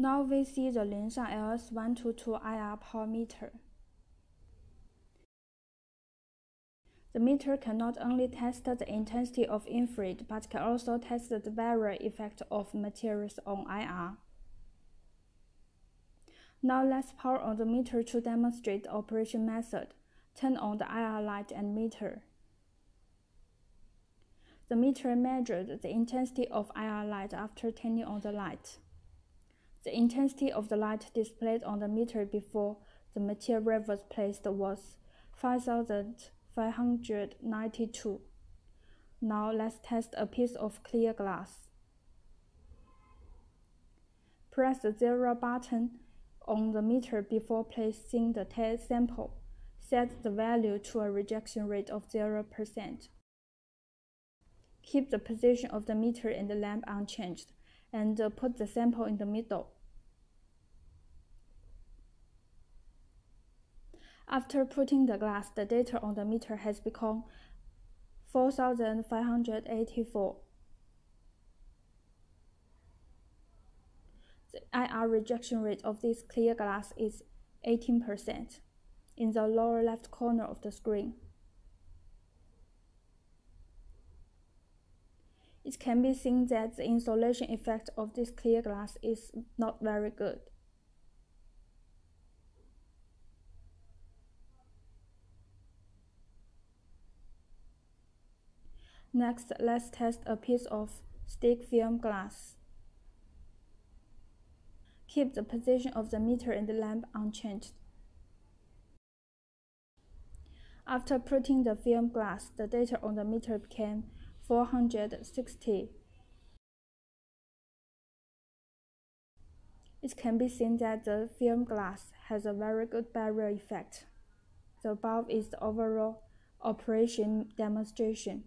Now we see the Linshang LS122 IR power meter. The meter can not only test the intensity of infrared, but can also test the barrier effect of materials on IR. Now let's power on the meter to demonstrate the operation method. Turn on the IR light and meter. The meter measured the intensity of IR light after turning on the light. The intensity of the light displayed on the meter before the material was placed was 5592. Now let's test a piece of clear glass. Press the zero button on the meter before placing the test sample. Set the value to a rejection rate of 0%. Keep the position of the meter and the lamp unchanged, and uh, put the sample in the middle. After putting the glass, the data on the meter has become 4584. The IR rejection rate of this clear glass is 18% in the lower left corner of the screen. It can be seen that the insulation effect of this clear glass is not very good. Next, let's test a piece of stick film glass. Keep the position of the meter and the lamp unchanged. After putting the film glass, the data on the meter became 460. It can be seen that the film glass has a very good barrier effect. The above is the overall operation demonstration.